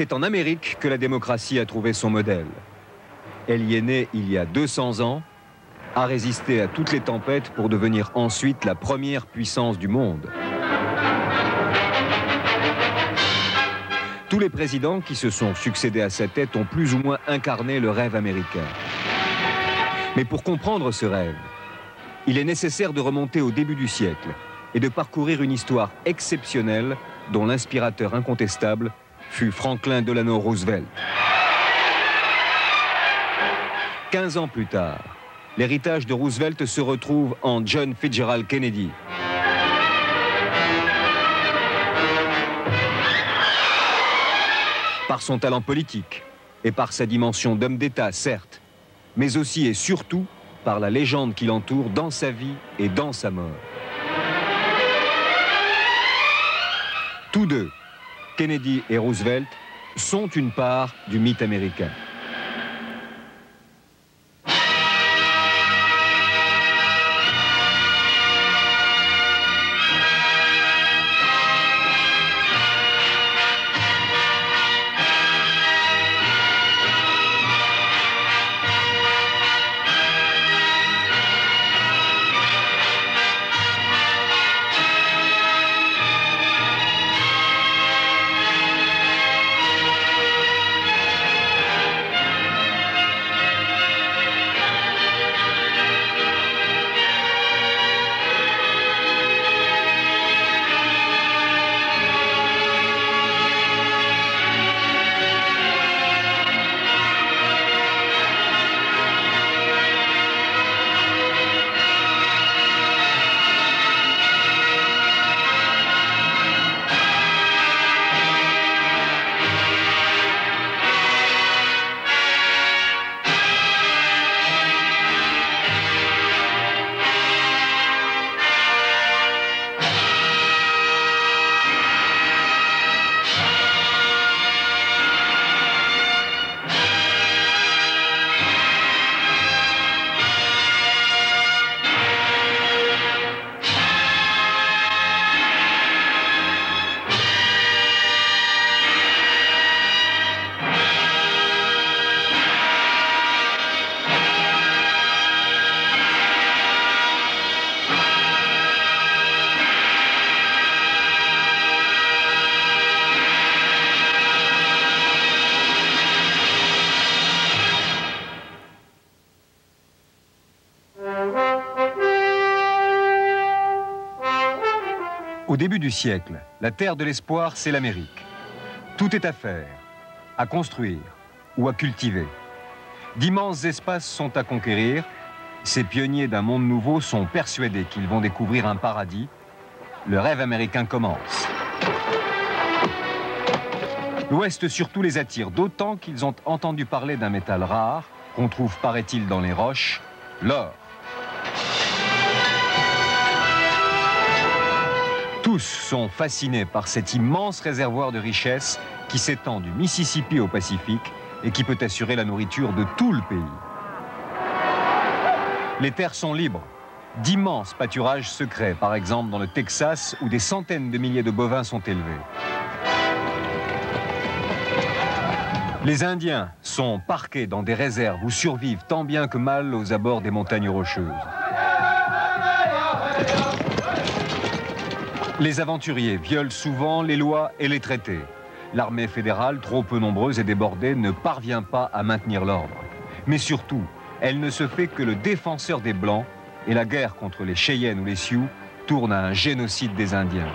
C'est en Amérique que la démocratie a trouvé son modèle. Elle y est née il y a 200 ans, a résisté à toutes les tempêtes pour devenir ensuite la première puissance du monde. Tous les présidents qui se sont succédés à sa tête ont plus ou moins incarné le rêve américain. Mais pour comprendre ce rêve, il est nécessaire de remonter au début du siècle et de parcourir une histoire exceptionnelle dont l'inspirateur incontestable fut Franklin Delano Roosevelt. 15 ans plus tard, l'héritage de Roosevelt se retrouve en John Fitzgerald Kennedy. Par son talent politique et par sa dimension d'homme d'État, certes, mais aussi et surtout par la légende qui l'entoure dans sa vie et dans sa mort. Tous deux, Kennedy et Roosevelt, sont une part du mythe américain. Début du siècle, la terre de l'espoir, c'est l'Amérique. Tout est à faire, à construire ou à cultiver. D'immenses espaces sont à conquérir. Ces pionniers d'un monde nouveau sont persuadés qu'ils vont découvrir un paradis. Le rêve américain commence. L'Ouest surtout les attire, d'autant qu'ils ont entendu parler d'un métal rare, qu'on trouve, paraît-il, dans les roches, l'or. Tous sont fascinés par cet immense réservoir de richesse qui s'étend du Mississippi au Pacifique et qui peut assurer la nourriture de tout le pays. Les terres sont libres. D'immenses pâturages secrets, par exemple dans le Texas, où des centaines de milliers de bovins sont élevés. Les Indiens sont parqués dans des réserves où survivent tant bien que mal aux abords des montagnes rocheuses. Les aventuriers violent souvent les lois et les traités. L'armée fédérale, trop peu nombreuse et débordée, ne parvient pas à maintenir l'ordre. Mais surtout, elle ne se fait que le défenseur des Blancs et la guerre contre les Cheyennes ou les Sioux tourne à un génocide des Indiens.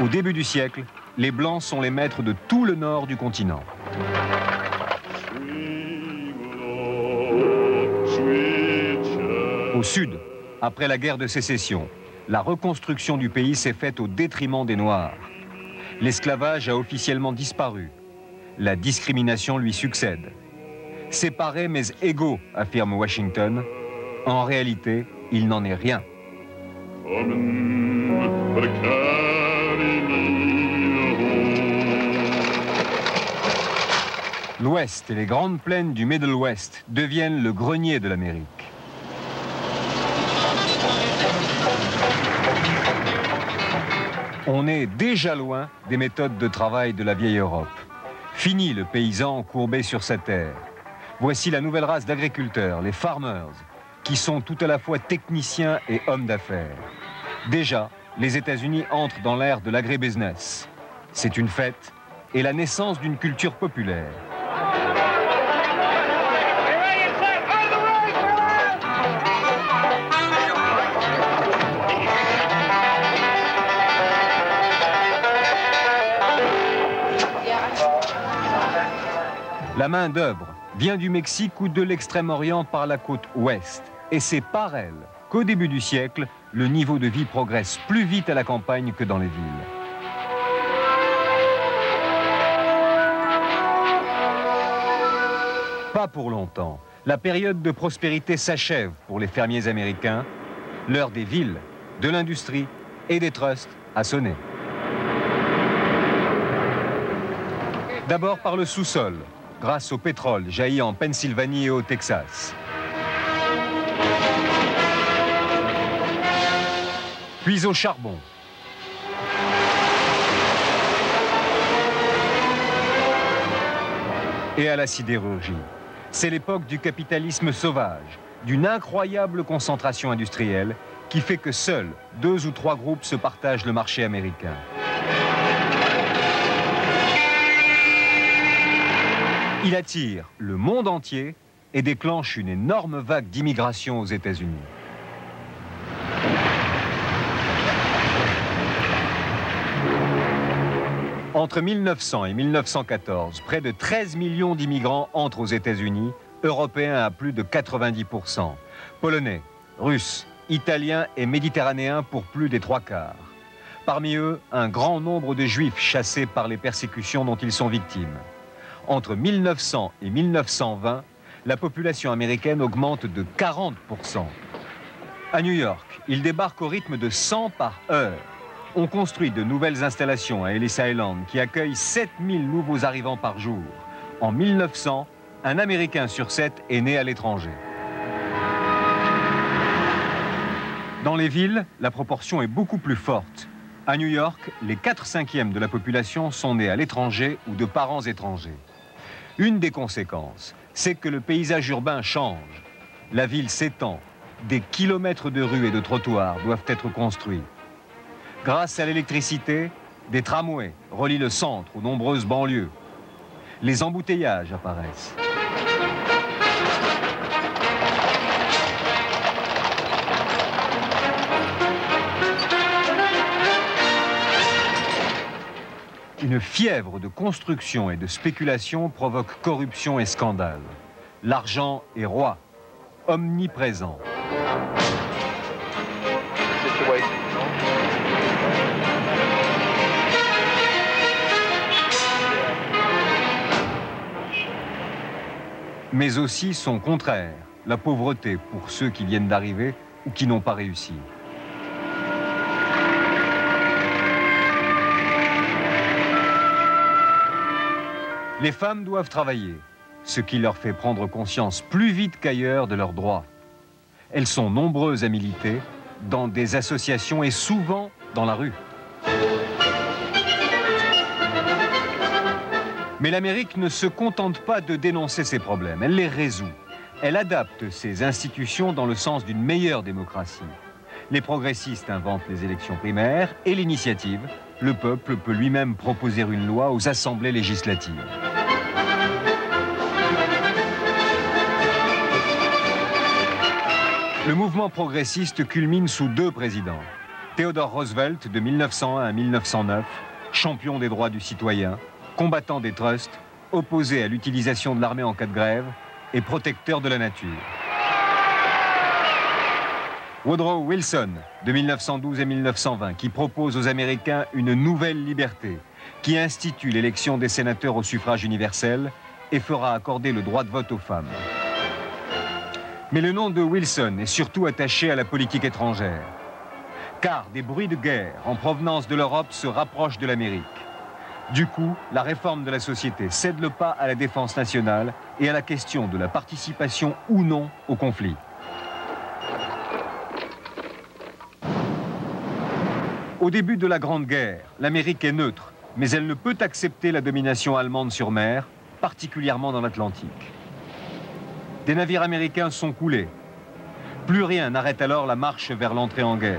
Au début du siècle, les Blancs sont les maîtres de tout le nord du continent. Au sud, après la guerre de sécession, la reconstruction du pays s'est faite au détriment des Noirs. L'esclavage a officiellement disparu. La discrimination lui succède. Séparés mais égaux, affirme Washington, en réalité, il n'en est rien. L'Ouest et les grandes plaines du Middle West deviennent le grenier de l'Amérique. On est déjà loin des méthodes de travail de la vieille Europe. Fini le paysan courbé sur sa terre. Voici la nouvelle race d'agriculteurs, les farmers, qui sont tout à la fois techniciens et hommes d'affaires. Déjà, les États-Unis entrent dans l'ère de l'agribusiness. C'est une fête et la naissance d'une culture populaire. La main-d'œuvre vient du Mexique ou de l'Extrême-Orient par la côte ouest. Et c'est par elle qu'au début du siècle, le niveau de vie progresse plus vite à la campagne que dans les villes. Pas pour longtemps. La période de prospérité s'achève pour les fermiers américains. L'heure des villes, de l'industrie et des trusts a sonné. D'abord par le sous-sol, grâce au pétrole jailli en Pennsylvanie et au Texas. Puis au charbon. Et à la sidérurgie. C'est l'époque du capitalisme sauvage, d'une incroyable concentration industrielle qui fait que seuls deux ou trois groupes se partagent le marché américain. Il attire le monde entier et déclenche une énorme vague d'immigration aux États-Unis. Entre 1900 et 1914, près de 13 millions d'immigrants entrent aux États-Unis, européens à plus de 90%, polonais, russes, italiens et méditerranéens pour plus des trois quarts. Parmi eux, un grand nombre de juifs chassés par les persécutions dont ils sont victimes. Entre 1900 et 1920, la population américaine augmente de 40%. À New York, il débarque au rythme de 100 par heure. On construit de nouvelles installations à Ellis Island qui accueillent 7000 nouveaux arrivants par jour. En 1900, un Américain sur sept est né à l'étranger. Dans les villes, la proportion est beaucoup plus forte. À New York, les 4 cinquièmes de la population sont nés à l'étranger ou de parents étrangers. Une des conséquences, c'est que le paysage urbain change. La ville s'étend. Des kilomètres de rues et de trottoirs doivent être construits. Grâce à l'électricité, des tramways relient le centre aux nombreuses banlieues. Les embouteillages apparaissent. Une fièvre de construction et de spéculation provoque corruption et scandale. L'argent est roi, omniprésent. Mais aussi son contraire, la pauvreté pour ceux qui viennent d'arriver ou qui n'ont pas réussi. Les femmes doivent travailler, ce qui leur fait prendre conscience plus vite qu'ailleurs de leurs droits. Elles sont nombreuses à militer dans des associations et souvent dans la rue. Mais l'Amérique ne se contente pas de dénoncer ses problèmes, elle les résout. Elle adapte ses institutions dans le sens d'une meilleure démocratie. Les progressistes inventent les élections primaires et l'initiative. Le peuple peut lui-même proposer une loi aux assemblées législatives. Le mouvement progressiste culmine sous deux présidents. Theodore Roosevelt de 1901 à 1909, champion des droits du citoyen, combattant des trusts, opposé à l'utilisation de l'armée en cas de grève et protecteur de la nature. Woodrow Wilson de 1912 et 1920 qui propose aux Américains une nouvelle liberté, qui institue l'élection des sénateurs au suffrage universel et fera accorder le droit de vote aux femmes. Mais le nom de Wilson est surtout attaché à la politique étrangère. Car des bruits de guerre en provenance de l'Europe se rapprochent de l'Amérique. Du coup, la réforme de la société cède le pas à la défense nationale et à la question de la participation ou non au conflit. Au début de la Grande Guerre, l'Amérique est neutre, mais elle ne peut accepter la domination allemande sur mer, particulièrement dans l'Atlantique. Des navires américains sont coulés. Plus rien n'arrête alors la marche vers l'entrée en guerre.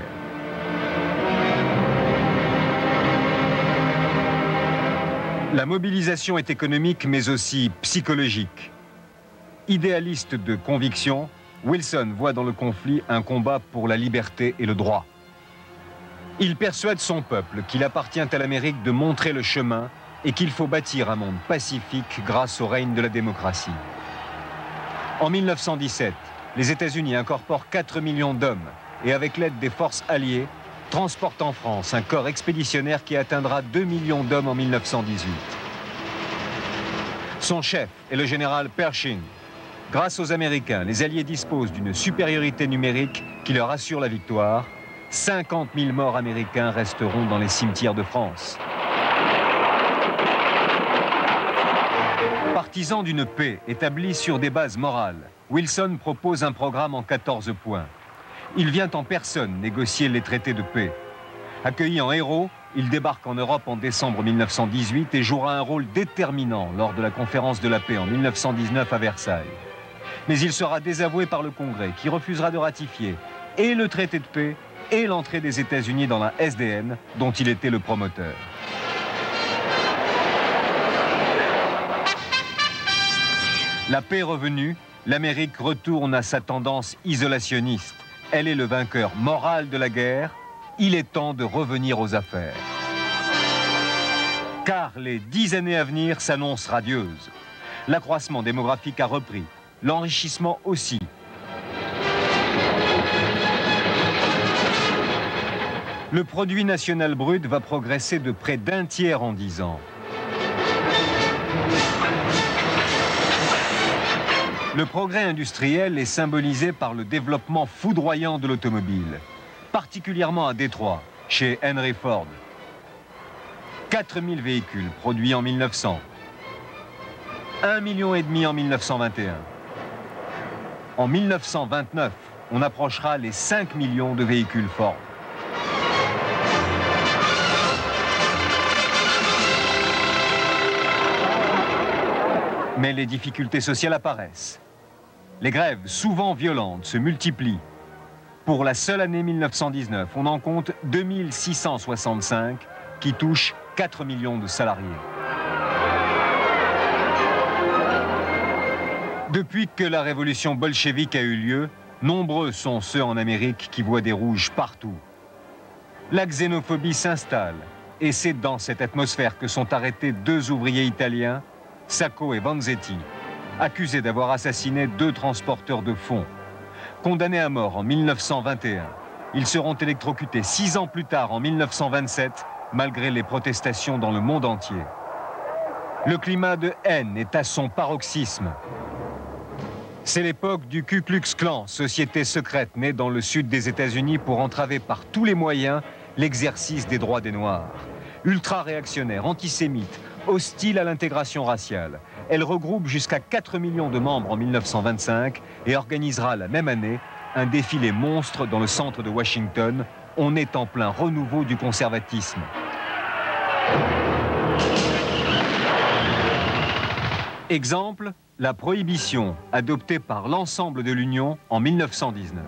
La mobilisation est économique mais aussi psychologique. Idéaliste de conviction, Wilson voit dans le conflit un combat pour la liberté et le droit. Il persuade son peuple qu'il appartient à l'Amérique de montrer le chemin et qu'il faut bâtir un monde pacifique grâce au règne de la démocratie. En 1917, les États-Unis incorporent 4 millions d'hommes et avec l'aide des forces alliées, transporte en France un corps expéditionnaire qui atteindra 2 millions d'hommes en 1918. Son chef est le général Pershing. Grâce aux Américains, les Alliés disposent d'une supériorité numérique qui leur assure la victoire. 50 000 morts américains resteront dans les cimetières de France. Partisan d'une paix établie sur des bases morales, Wilson propose un programme en 14 points. Il vient en personne négocier les traités de paix. Accueilli en héros, il débarque en Europe en décembre 1918 et jouera un rôle déterminant lors de la conférence de la paix en 1919 à Versailles. Mais il sera désavoué par le Congrès qui refusera de ratifier et le traité de paix et l'entrée des États-Unis dans la SDN dont il était le promoteur. La paix revenue, l'Amérique retourne à sa tendance isolationniste. Elle est le vainqueur moral de la guerre. Il est temps de revenir aux affaires. Car les dix années à venir s'annoncent radieuses. L'accroissement démographique a repris, l'enrichissement aussi. Le produit national brut va progresser de près d'un tiers en dix ans. Le progrès industriel est symbolisé par le développement foudroyant de l'automobile, particulièrement à Détroit, chez Henry Ford. 4000 véhicules produits en 1900. 1,5 million en 1921. En 1929, on approchera les 5 millions de véhicules Ford. Mais les difficultés sociales apparaissent. Les grèves, souvent violentes, se multiplient. Pour la seule année 1919, on en compte 2665 qui touchent 4 millions de salariés. Depuis que la révolution bolchevique a eu lieu, nombreux sont ceux en Amérique qui voient des rouges partout. La xénophobie s'installe et c'est dans cette atmosphère que sont arrêtés deux ouvriers italiens Sacco et Vanzetti, accusés d'avoir assassiné deux transporteurs de fonds. Condamnés à mort en 1921, ils seront électrocutés six ans plus tard, en 1927, malgré les protestations dans le monde entier. Le climat de haine est à son paroxysme. C'est l'époque du Ku Klux Klan, société secrète née dans le sud des États-Unis pour entraver par tous les moyens l'exercice des droits des Noirs. Ultra-réactionnaire, antisémite, hostile à l'intégration raciale. Elle regroupe jusqu'à 4 millions de membres en 1925 et organisera la même année un défilé monstre dans le centre de Washington. On est en plein renouveau du conservatisme. Exemple, la prohibition adoptée par l'ensemble de l'Union en 1919.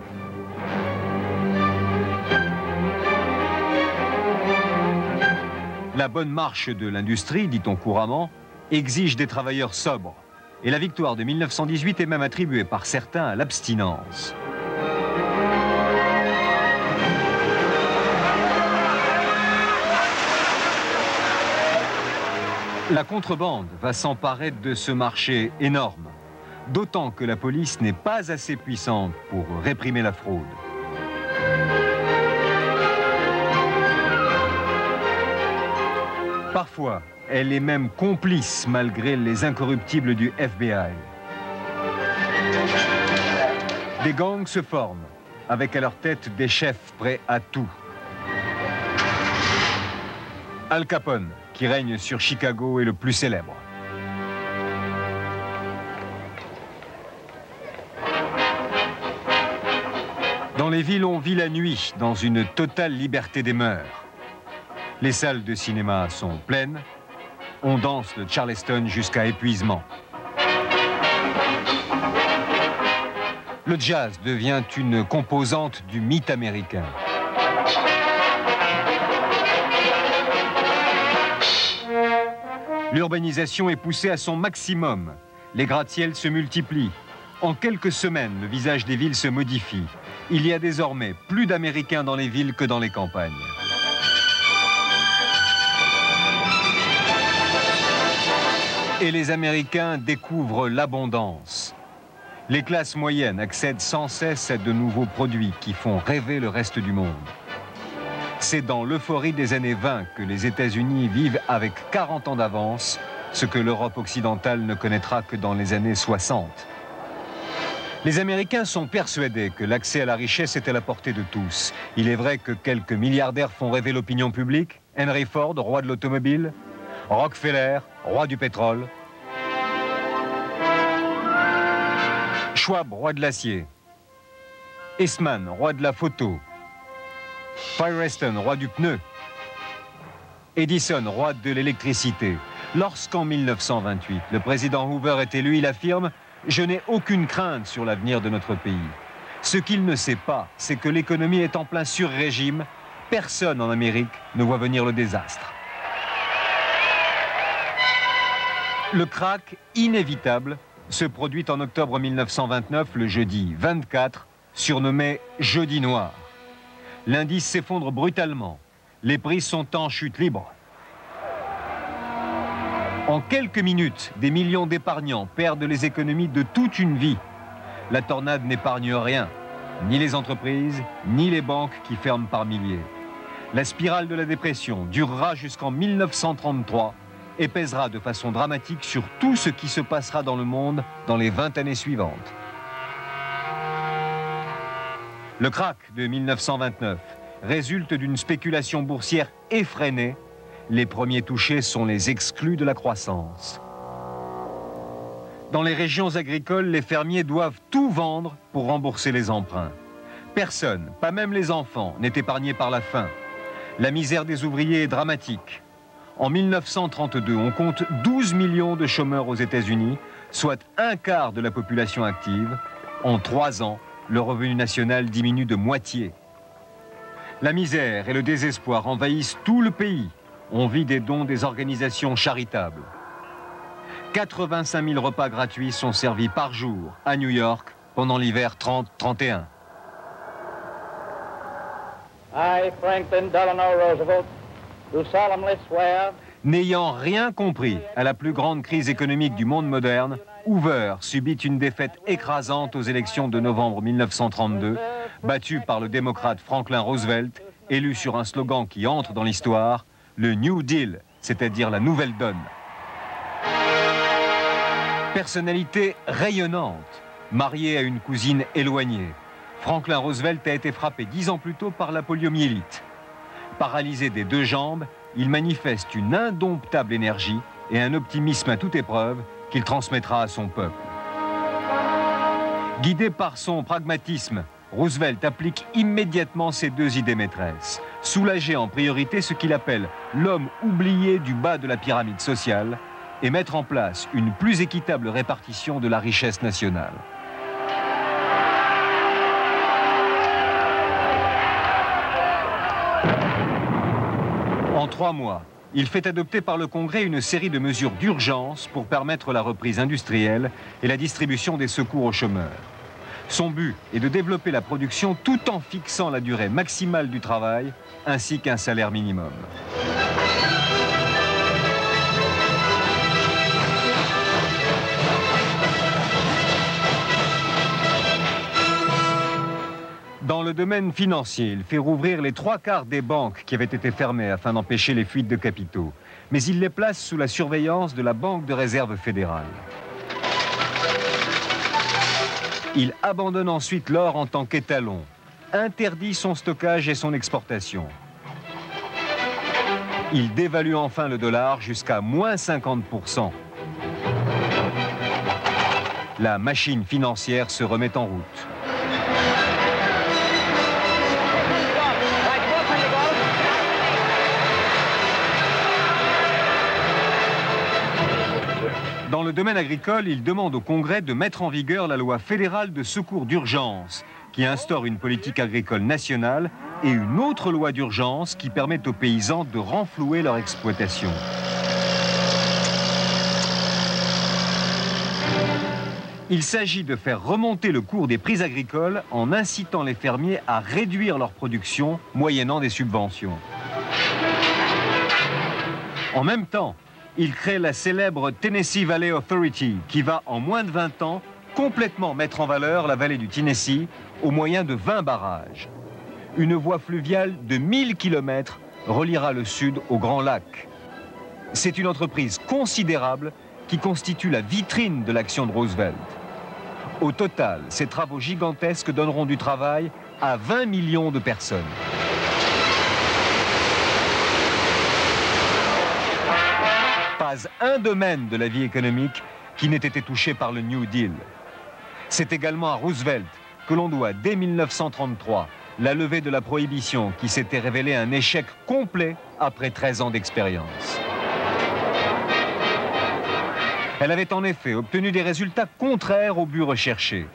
La bonne marche de l'industrie, dit-on couramment, exige des travailleurs sobres. Et la victoire de 1918 est même attribuée par certains à l'abstinence. La contrebande va s'emparer de ce marché énorme, d'autant que la police n'est pas assez puissante pour réprimer la fraude. Parfois, elle est même complice malgré les incorruptibles du FBI. Des gangs se forment, avec à leur tête des chefs prêts à tout. Al Capone, qui règne sur Chicago, est le plus célèbre. Dans les villes, on vit la nuit, dans une totale liberté des mœurs. Les salles de cinéma sont pleines. On danse le Charleston jusqu'à épuisement. Le jazz devient une composante du mythe américain. L'urbanisation est poussée à son maximum. Les gratte-ciels se multiplient. En quelques semaines, le visage des villes se modifie. Il y a désormais plus d'Américains dans les villes que dans les campagnes. Et les Américains découvrent l'abondance. Les classes moyennes accèdent sans cesse à de nouveaux produits qui font rêver le reste du monde. C'est dans l'euphorie des années 20 que les États-Unis vivent avec 40 ans d'avance, ce que l'Europe occidentale ne connaîtra que dans les années 60. Les Américains sont persuadés que l'accès à la richesse est à la portée de tous. Il est vrai que quelques milliardaires font rêver l'opinion publique. Henry Ford, roi de l'automobile. Rockefeller, roi du pétrole. Schwab, roi de l'acier. Eastman, roi de la photo. Firestone, roi du pneu. Edison, roi de l'électricité. Lorsqu'en 1928, le président Hoover est élu, il affirme « Je n'ai aucune crainte sur l'avenir de notre pays ». Ce qu'il ne sait pas, c'est que l'économie est en plein sur-régime. Personne en Amérique ne voit venir le désastre. Le crack inévitable se produit en octobre 1929, le jeudi 24, surnommé Jeudi Noir. L'indice s'effondre brutalement. Les prix sont en chute libre. En quelques minutes, des millions d'épargnants perdent les économies de toute une vie. La tornade n'épargne rien, ni les entreprises, ni les banques qui ferment par milliers. La spirale de la dépression durera jusqu'en 1933 et pèsera de façon dramatique sur tout ce qui se passera dans le monde dans les 20 années suivantes. Le krach de 1929 résulte d'une spéculation boursière effrénée. Les premiers touchés sont les exclus de la croissance. Dans les régions agricoles, les fermiers doivent tout vendre pour rembourser les emprunts. Personne, pas même les enfants, n'est épargné par la faim. La misère des ouvriers est dramatique. En 1932, on compte 12 millions de chômeurs aux États-Unis, soit un quart de la population active. En trois ans, le revenu national diminue de moitié. La misère et le désespoir envahissent tout le pays. On vit des dons des organisations charitables. 85 000 repas gratuits sont servis par jour à New York pendant l'hiver 30-31. Franklin Delano Roosevelt, N'ayant rien compris à la plus grande crise économique du monde moderne, Hoover subit une défaite écrasante aux élections de novembre 1932, battu par le démocrate Franklin Roosevelt, élu sur un slogan qui entre dans l'histoire, le New Deal, c'est-à-dire la nouvelle donne. Personnalité rayonnante, marié à une cousine éloignée, Franklin Roosevelt a été frappé dix ans plus tôt par la poliomyélite. Paralysé des deux jambes, il manifeste une indomptable énergie et un optimisme à toute épreuve qu'il transmettra à son peuple. Guidé par son pragmatisme, Roosevelt applique immédiatement ses deux idées maîtresses. Soulager en priorité ce qu'il appelle l'homme oublié du bas de la pyramide sociale et mettre en place une plus équitable répartition de la richesse nationale. Trois mois, il fait adopter par le Congrès une série de mesures d'urgence pour permettre la reprise industrielle et la distribution des secours aux chômeurs. Son but est de développer la production tout en fixant la durée maximale du travail ainsi qu'un salaire minimum. Dans le domaine financier, il fait rouvrir les trois quarts des banques qui avaient été fermées afin d'empêcher les fuites de capitaux. Mais il les place sous la surveillance de la Banque de réserve fédérale. Il abandonne ensuite l'or en tant qu'étalon, interdit son stockage et son exportation. Il dévalue enfin le dollar jusqu'à moins 50%. La machine financière se remet en route. Dans le domaine agricole, il demande au Congrès de mettre en vigueur la loi fédérale de secours d'urgence, qui instaure une politique agricole nationale, et une autre loi d'urgence qui permet aux paysans de renflouer leur exploitation. Il s'agit de faire remonter le cours des prix agricoles en incitant les fermiers à réduire leur production moyennant des subventions. En même temps, il crée la célèbre Tennessee Valley Authority qui va en moins de 20 ans complètement mettre en valeur la vallée du Tennessee au moyen de 20 barrages. Une voie fluviale de 1000 km reliera le sud au Grand Lac. C'est une entreprise considérable qui constitue la vitrine de l'action de Roosevelt. Au total, ces travaux gigantesques donneront du travail à 20 millions de personnes. Un domaine de la vie économique qui n'ait été touché par le New Deal. C'est également à Roosevelt que l'on doit, dès 1933, la levée de la prohibition qui s'était révélée un échec complet après 13 ans d'expérience. Elle avait en effet obtenu des résultats contraires au but recherché.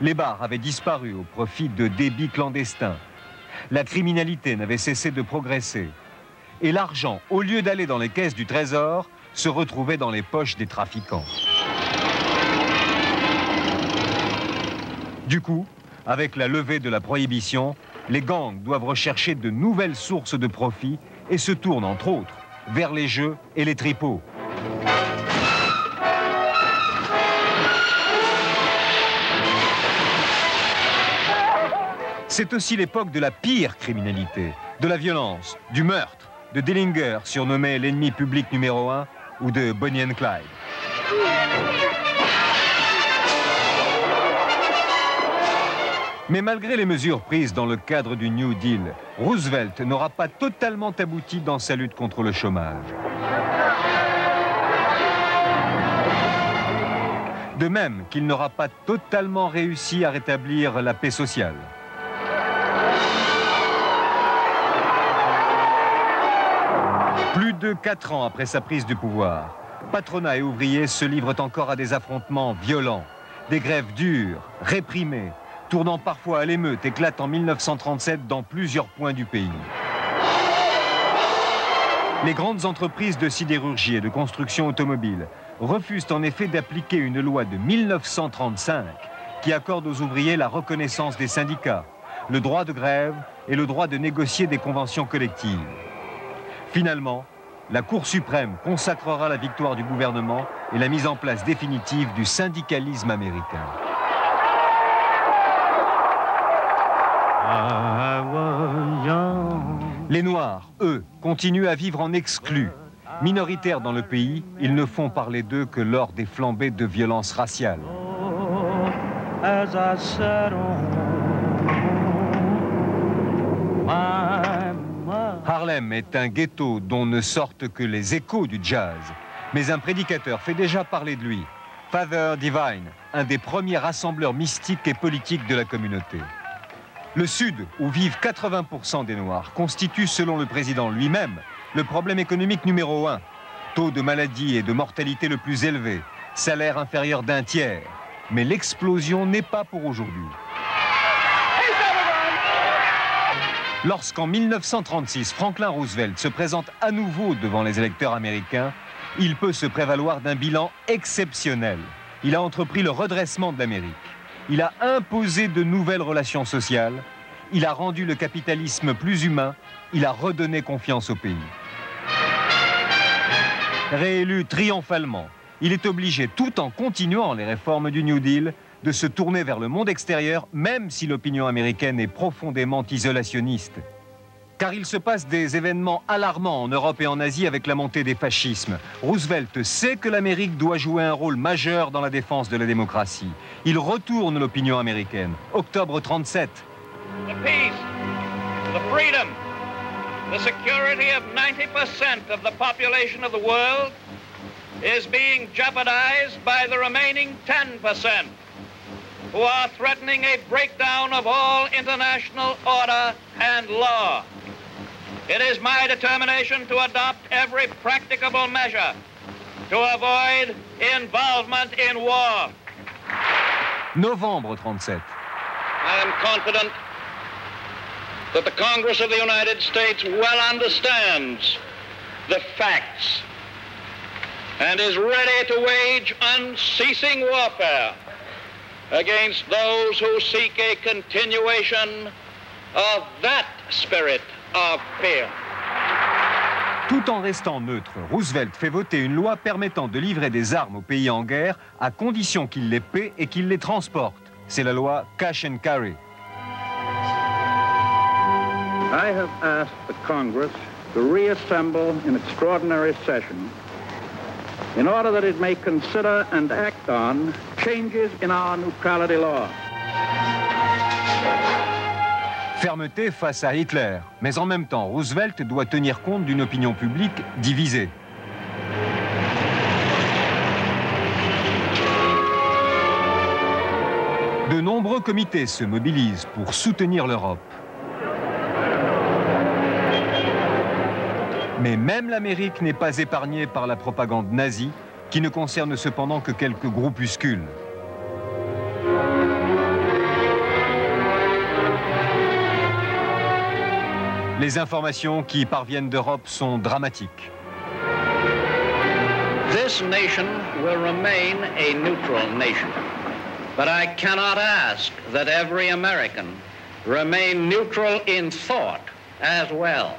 Les bars avaient disparu au profit de débits clandestins. La criminalité n'avait cessé de progresser. Et l'argent, au lieu d'aller dans les caisses du trésor, se retrouvait dans les poches des trafiquants. Du coup, avec la levée de la prohibition, les gangs doivent rechercher de nouvelles sources de profit et se tournent, entre autres, vers les jeux et les tripots. C'est aussi l'époque de la pire criminalité, de la violence, du meurtre, de Dillinger, surnommé l'ennemi public numéro un, ou de Bonnie and Clyde. Mais malgré les mesures prises dans le cadre du New Deal, Roosevelt n'aura pas totalement abouti dans sa lutte contre le chômage. De même qu'il n'aura pas totalement réussi à rétablir la paix sociale. De quatre ans après sa prise du pouvoir, patronat et ouvriers se livrent encore à des affrontements violents. Des grèves dures, réprimées, tournant parfois à l'émeute, éclatent en 1937 dans plusieurs points du pays. Les grandes entreprises de sidérurgie et de construction automobile refusent en effet d'appliquer une loi de 1935 qui accorde aux ouvriers la reconnaissance des syndicats, le droit de grève et le droit de négocier des conventions collectives. Finalement, la Cour suprême consacrera la victoire du gouvernement et la mise en place définitive du syndicalisme américain. Les Noirs, eux, continuent à vivre en exclus. Minoritaires dans le pays, ils ne font parler d'eux que lors des flambées de violences raciales. Harlem est un ghetto dont ne sortent que les échos du jazz. Mais un prédicateur fait déjà parler de lui, Father Divine, un des premiers rassembleurs mystiques et politiques de la communauté. Le Sud, où vivent 80% des Noirs, constitue, selon le président lui-même, le problème économique numéro un. Taux de maladie et de mortalité le plus élevé, salaire inférieur d'un tiers. Mais l'explosion n'est pas pour aujourd'hui. Lorsqu'en 1936, Franklin Roosevelt se présente à nouveau devant les électeurs américains, il peut se prévaloir d'un bilan exceptionnel. Il a entrepris le redressement de l'Amérique. Il a imposé de nouvelles relations sociales. Il a rendu le capitalisme plus humain. Il a redonné confiance au pays. Réélu triomphalement, il est obligé, tout en continuant les réformes du New Deal, de se tourner vers le monde extérieur, même si l'opinion américaine est profondément isolationniste. Car il se passe des événements alarmants en Europe et en Asie avec la montée des fascismes. Roosevelt sait que l'Amérique doit jouer un rôle majeur dans la défense de la démocratie. Il retourne l'opinion américaine. Octobre 37. The peace, the freedom, the security of 90% of the population of the world is being jeopardized by the remaining 10% who are threatening a breakdown of all international order and law. It is my determination to adopt every practicable measure to avoid involvement in war. November 37. I am confident that the Congress of the United States well understands the facts and is ready to wage unceasing warfare against those who seek a continuation of that spirit of fear. Tout en restant neutre, Roosevelt fait voter une loi permettant de livrer des armes aux pays en guerre à condition qu'ils les paient et qu'ils les transportent. C'est la loi Cash and Carry. I have asked the Congress to reassemble in extraordinary session in order that it may consider and act on changes in our neutrality law. Fermeté face à Hitler, mais en même temps, Roosevelt doit tenir compte d'une opinion publique divisée. De nombreux comités se mobilisent pour soutenir l'Europe. Mais même l'Amérique n'est pas épargnée par la propagande nazie, qui ne concerne cependant que quelques groupuscules. Les informations qui parviennent d'Europe sont dramatiques. This nation will remain a neutral nation. But I cannot ask that every American remain neutral in thought as well.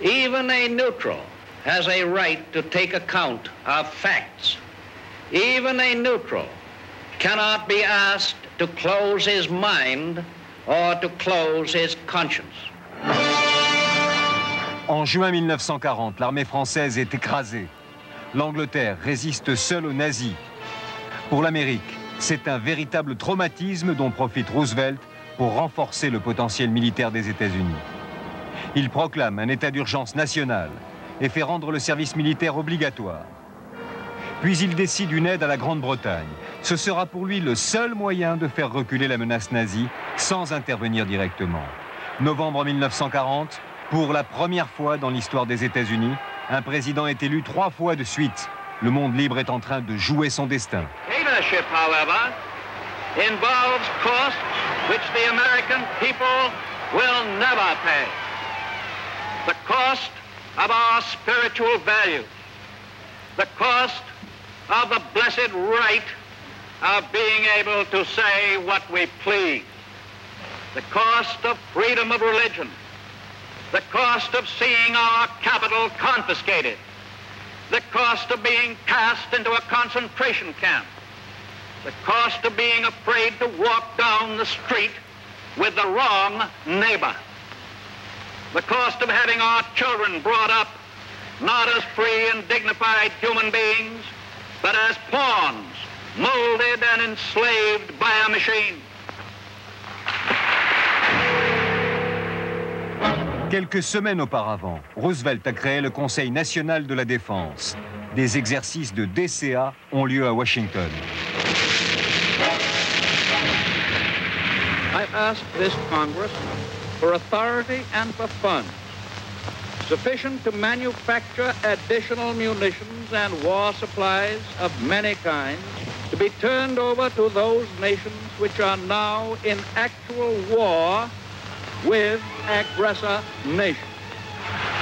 Even a neutral has a right to take account of facts. Even a neutral cannot be asked to close his mind or to close his conscience. En juin 1940, l'armée française est écrasée. L'Angleterre résiste seule aux nazis. Pour l'Amérique, c'est un véritable traumatisme dont profite Roosevelt pour renforcer le potentiel militaire des États-Unis. Il proclame un état d'urgence national et fait rendre le service militaire obligatoire. Puis il décide une aide à la Grande-Bretagne. Ce sera pour lui le seul moyen de faire reculer la menace nazie sans intervenir directement. Novembre 1940, pour la première fois dans l'histoire des États-Unis, un président est élu trois fois de suite. Le monde libre est en train de jouer son destin. The cost of our spiritual values, the cost of the blessed right of being able to say what we please, the cost of freedom of religion, the cost of seeing our capital confiscated, the cost of being cast into a concentration camp, the cost of being afraid to walk down the street with the wrong neighbor, the cost of having our children brought up not as free and dignified human beings, but as pawns, molded and enslaved by a machine. Quelques semaines auparavant, Roosevelt a créé le Conseil national de la défense. Des exercices de DCA ont lieu à Washington. I ask this Congress for authority and for funds sufficient to manufacture additional munitions and war supplies of many kinds to be turned over to those nations which are now in actual war with aggressor nations.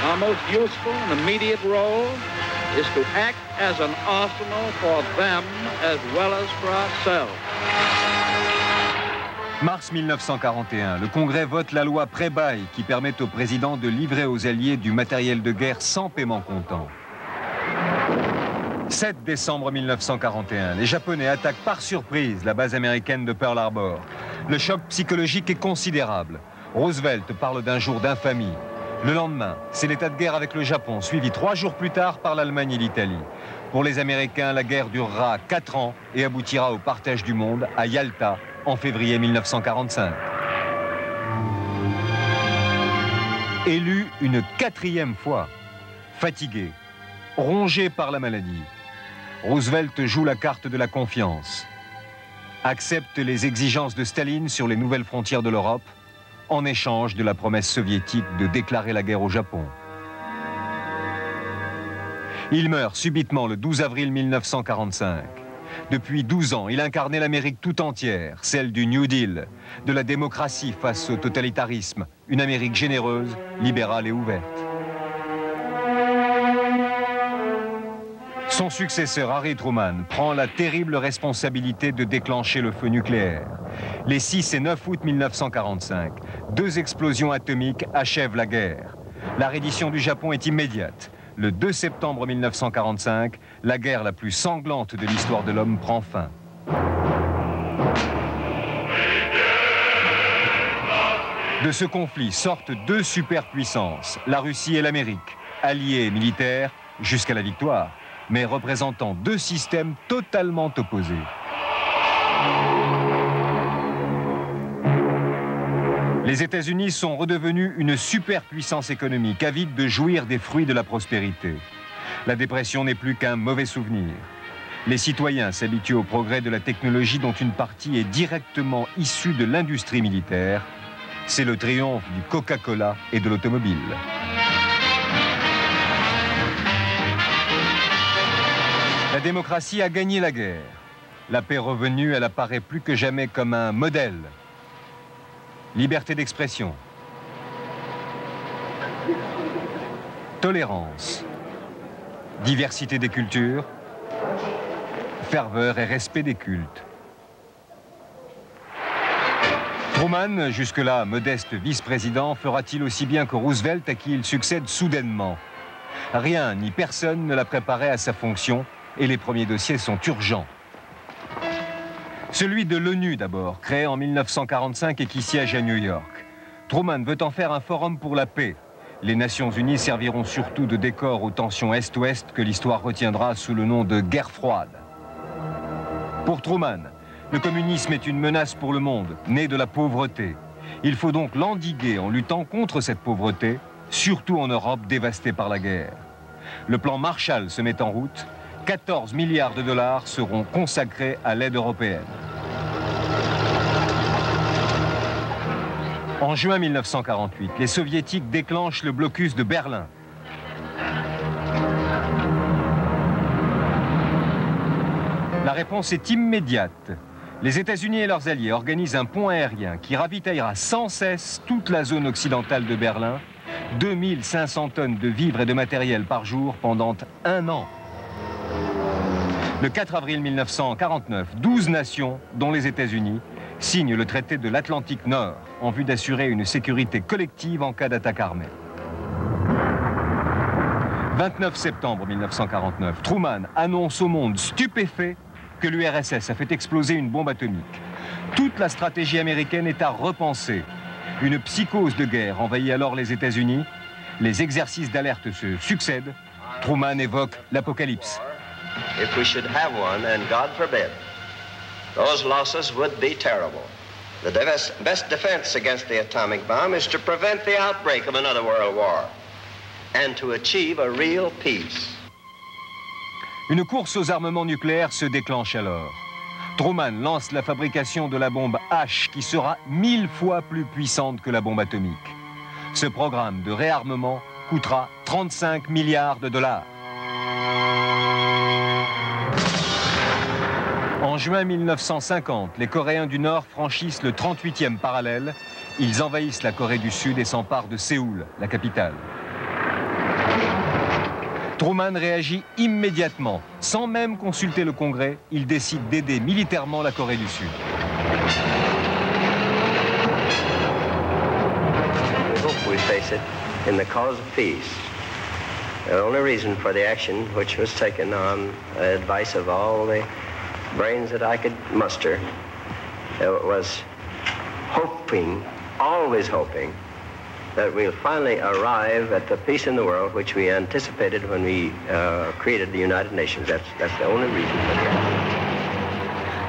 Our most useful and immediate role is to act as an arsenal for them as well as for ourselves. Mars 1941, le Congrès vote la loi pré-bail qui permet au président de livrer aux Alliés du matériel de guerre sans paiement comptant. 7 décembre 1941, les Japonais attaquent par surprise la base américaine de Pearl Harbor. Le choc psychologique est considérable. Roosevelt parle d'un jour d'infamie. Le lendemain, c'est l'état de guerre avec le Japon, suivi trois jours plus tard par l'Allemagne et l'Italie. Pour les Américains, la guerre durera quatre ans et aboutira au partage du monde à Yalta en février 1945. Élu une quatrième fois, fatigué, rongé par la maladie, Roosevelt joue la carte de la confiance, accepte les exigences de Staline sur les nouvelles frontières de l'Europe en échange de la promesse soviétique de déclarer la guerre au Japon. Il meurt subitement le 12 avril 1945. Depuis 12 ans, il incarnait l'Amérique tout entière, celle du New Deal, de la démocratie face au totalitarisme, une Amérique généreuse, libérale et ouverte. Son successeur Harry Truman prend la terrible responsabilité de déclencher le feu nucléaire. Les 6 et 9 août 1945, deux explosions atomiques achèvent la guerre. La reddition du Japon est immédiate. Le 2 septembre 1945, la guerre la plus sanglante de l'histoire de l'homme prend fin. De ce conflit sortent deux superpuissances, la Russie et l'Amérique, alliées militaires jusqu'à la victoire, mais représentant deux systèmes totalement opposés. Les États-Unis sont redevenus une superpuissance économique, avide de jouir des fruits de la prospérité. La dépression n'est plus qu'un mauvais souvenir. Les citoyens s'habituent au progrès de la technologie dont une partie est directement issue de l'industrie militaire. C'est le triomphe du Coca-Cola et de l'automobile. La démocratie a gagné la guerre. La paix revenue, elle apparaît plus que jamais comme un modèle. Liberté d'expression. Tolérance. Diversité des cultures. Ferveur et respect des cultes. Truman, jusque-là modeste vice-président, fera-t-il aussi bien que Roosevelt à qui il succède soudainement? Rien ni personne ne l'a préparé à sa fonction et les premiers dossiers sont urgents. Celui de l'ONU d'abord, créé en 1945 et qui siège à New York. Truman veut en faire un forum pour la paix. Les Nations Unies serviront surtout de décor aux tensions Est-Ouest que l'histoire retiendra sous le nom de guerre froide. Pour Truman, le communisme est une menace pour le monde, né de la pauvreté. Il faut donc l'endiguer en luttant contre cette pauvreté, surtout en Europe dévastée par la guerre. Le plan Marshall se met en route 14 milliards de dollars seront consacrés à l'aide européenne. En juin 1948, les soviétiques déclenchent le blocus de Berlin. La réponse est immédiate. Les États-Unis et leurs alliés organisent un pont aérien qui ravitaillera sans cesse toute la zone occidentale de Berlin, 2500 tonnes de vivres et de matériel par jour pendant un an. Le 4 avril 1949, 12 nations, dont les États-Unis, signent le traité de l'Atlantique Nord en vue d'assurer une sécurité collective en cas d'attaque armée. 29 septembre 1949, Truman annonce au monde stupéfait que l'URSS a fait exploser une bombe atomique. Toute la stratégie américaine est à repenser. Une psychose de guerre envahit alors les États-Unis. Les exercices d'alerte se succèdent. Truman évoque l'apocalypse. if we should have one, and God forbid, those losses would be terrible. The best defense against the atomic bomb is to prevent the outbreak of another world war and to achieve a real peace. Une course aux armements nucléaires se déclenche alors. Truman lance la fabrication de la bombe H qui sera mille fois plus puissante que la bombe atomique. Ce programme de réarmement coûtera 35 milliards de dollars. En juin 1950, les Coréens du Nord franchissent le 38e parallèle. Ils envahissent la Corée du Sud et s'emparent de Séoul, la capitale. Truman réagit immédiatement. Sans même consulter le Congrès, il décide d'aider militairement la Corée du Sud. The only reason for the action which was taken on advice of all the brains that I could muster was hoping, always hoping, that we'll finally arrive at the peace in the world which we anticipated when we uh, created the United Nations. That's, that's the only reason.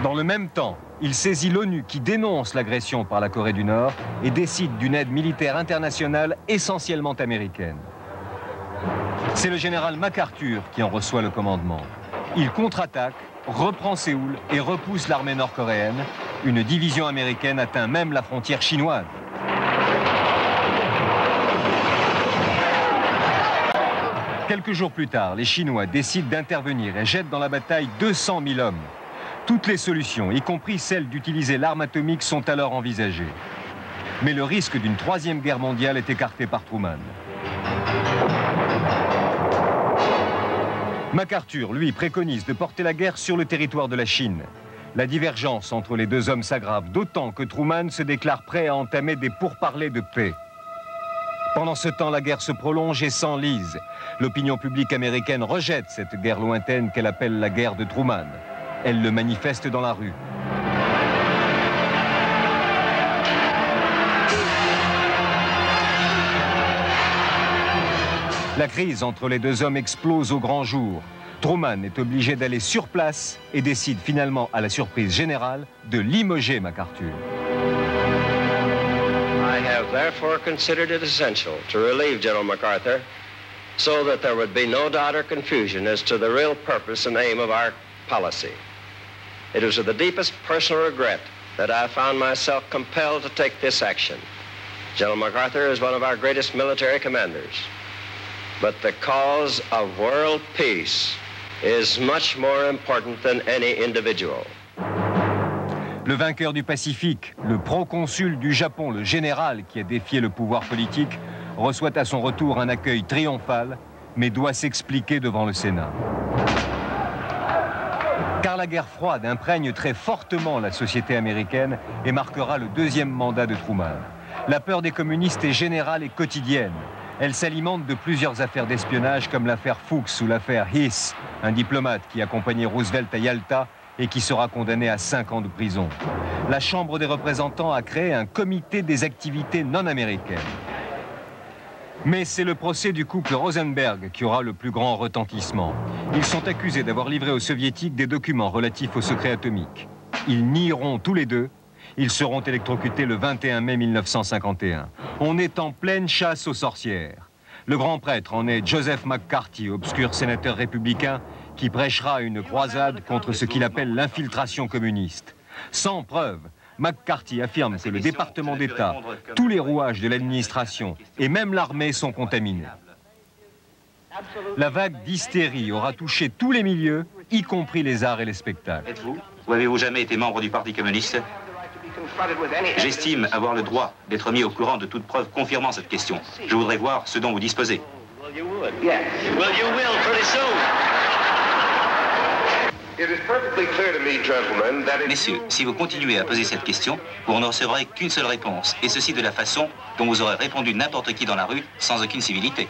Dans le même temps, il saisit l'ONU qui dénonce l'agression par la Corée du Nord et décide d'une aide militaire internationale essentiellement américaine. C'est le général MacArthur qui en reçoit le commandement. Il contre-attaque, reprend Séoul et repousse l'armée nord-coréenne. Une division américaine atteint même la frontière chinoise. Quelques jours plus tard, les Chinois décident d'intervenir et jettent dans la bataille 200 000 hommes. Toutes les solutions, y compris celle d'utiliser l'arme atomique, sont alors envisagées. Mais le risque d'une troisième guerre mondiale est écarté par Truman. MacArthur, lui, préconise de porter la guerre sur le territoire de la Chine. La divergence entre les deux hommes s'aggrave, d'autant que Truman se déclare prêt à entamer des pourparlers de paix. Pendant ce temps, la guerre se prolonge et s'enlise. L'opinion publique américaine rejette cette guerre lointaine qu'elle appelle la guerre de Truman. Elle le manifeste dans la rue. La crise entre les deux hommes explose au grand jour. Truman est obligé d'aller sur place et décide finalement, à la surprise générale, de limoger MacArthur. I have therefore considered it essential to relieve General MacArthur so that there would be no doubt or confusion as to the real purpose and aim of our policy. It was with the deepest personal regret that I found myself compelled to take this action. General MacArthur is one of our greatest military commanders. But the cause of world peace is much more important than any individual. Le vainqueur du Pacifique, le proconsul du Japon, le général qui a défié le pouvoir politique, reçoit à son retour un accueil triomphal, mais doit s'expliquer devant le Sénat. Car la guerre froide imprègne très fortement la société américaine et marquera le deuxième mandat de Truman. La peur des communistes est générale et quotidienne. Elle s'alimente de plusieurs affaires d'espionnage comme l'affaire Fuchs ou l'affaire Hiss, un diplomate qui accompagnait Roosevelt à Yalta et qui sera condamné à 5 ans de prison. La Chambre des représentants a créé un comité des activités non américaines. Mais c'est le procès du couple Rosenberg qui aura le plus grand retentissement. Ils sont accusés d'avoir livré aux soviétiques des documents relatifs au secret atomique. Ils nieront tous les deux ils seront électrocutés le 21 mai 1951. On est en pleine chasse aux sorcières. Le grand prêtre en est Joseph McCarthy, obscur sénateur républicain, qui prêchera une croisade contre ce qu'il appelle l'infiltration communiste. Sans preuve, McCarthy affirme que le département d'État, tous les rouages de l'administration et même l'armée sont contaminés. La vague d'hystérie aura touché tous les milieux, y compris les arts et les spectacles. Êtes-vous? Ou avez-vous jamais été membre du Parti communiste? J'estime avoir le droit d'être mis au courant de toute preuve confirmant cette question. Je voudrais voir ce dont vous disposez. Messieurs, si vous continuez à poser cette question, vous n'en recevrez qu'une seule réponse, et ceci de la façon dont vous aurez répondu n'importe qui dans la rue, sans aucune civilité.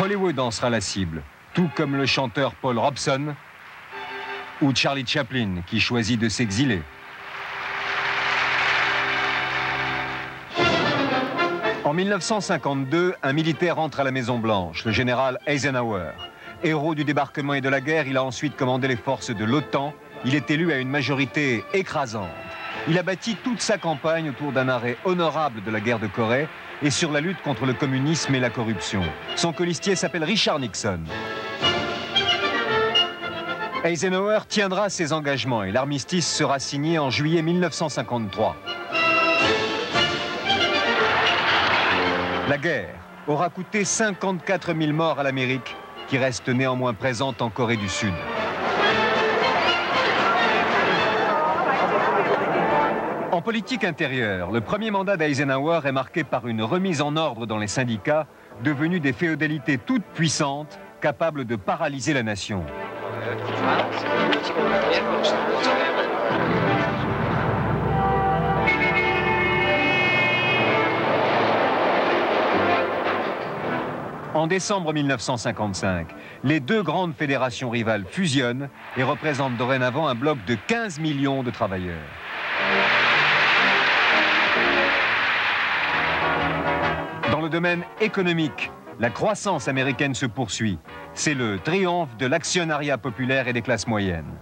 Hollywood en sera la cible, tout comme le chanteur Paul Robson ou Charlie Chaplin qui choisit de s'exiler. En 1952, un militaire entre à la Maison-Blanche, le général Eisenhower. Héros du débarquement et de la guerre, il a ensuite commandé les forces de l'OTAN. Il est élu à une majorité écrasante. Il a bâti toute sa campagne autour d'un arrêt honorable de la guerre de Corée et sur la lutte contre le communisme et la corruption. Son colistier s'appelle Richard Nixon. Eisenhower tiendra ses engagements et l'armistice sera signé en juillet 1953. La guerre aura coûté 54 000 morts à l'Amérique, qui reste néanmoins présente en Corée du Sud. En politique intérieure, le premier mandat d'Eisenhower est marqué par une remise en ordre dans les syndicats, devenus des féodalités toutes puissantes, capables de paralyser la nation. En décembre 1955, les deux grandes fédérations rivales fusionnent et représentent dorénavant un bloc de 15 millions de travailleurs. Dans le domaine économique, la croissance américaine se poursuit. C'est le triomphe de l'actionnariat populaire et des classes moyennes.